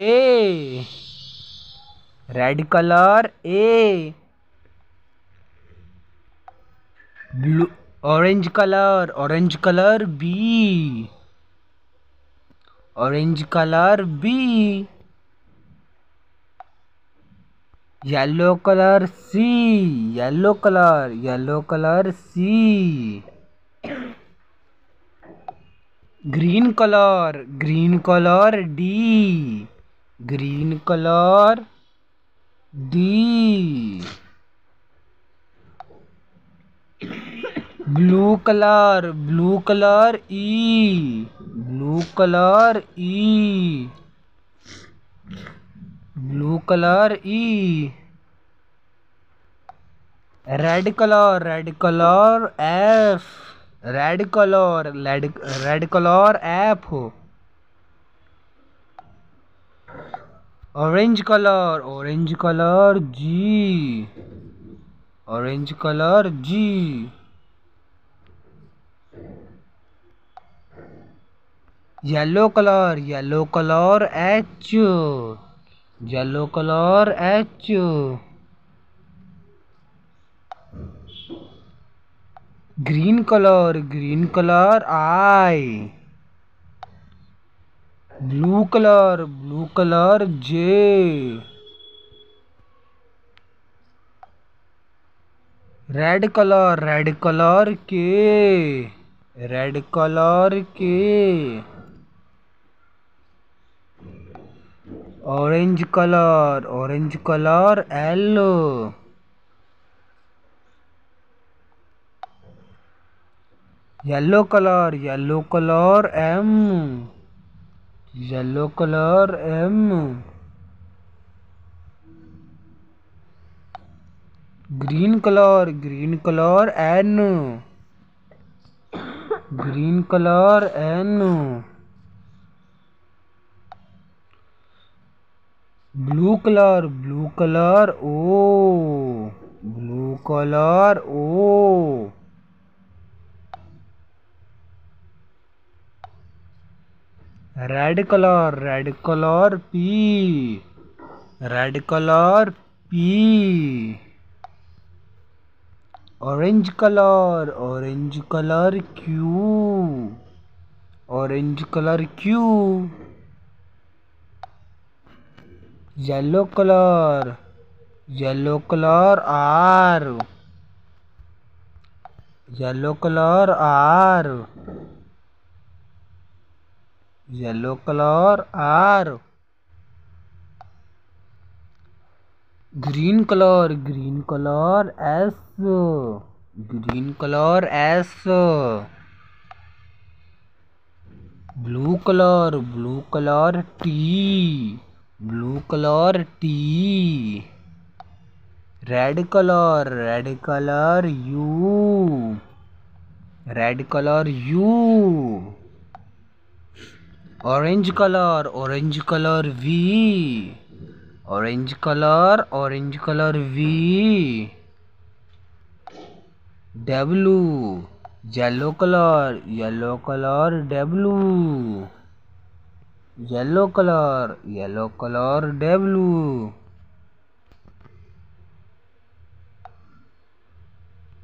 A red colour A blue orange colour orange colour B orange colour B yellow colour C yellow colour yellow colour C green colour green colour D green color D blue color blue color E blue color E blue color E red color red color F red color red red color orange colour orange colour G orange colour G yellow colour yellow colour H yellow colour H green colour green colour I blue colour blue colour J red colour red colour K red colour K orange colour orange colour L yellow colour yellow colour M yellow colour M green colour green colour N green colour N blue colour blue colour O blue colour O, blue colour, O red colour red colour P red colour P orange colour orange colour Q orange colour Q yellow colour yellow colour R yellow colour R R yellow color R green color green color S green color S blue color blue color T blue color T red color red color U red color orange colour orange colour V orange colour orange colour V W yellow colour yellow colour W yellow colour yellow colour W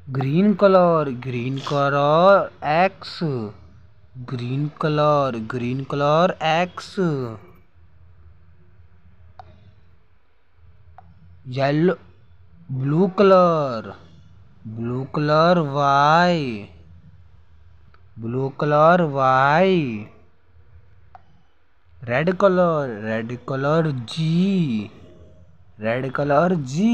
green colour green colour X green colour green colour X yellow blue colour blue colour Y blue colour Y red colour red colour G red colour G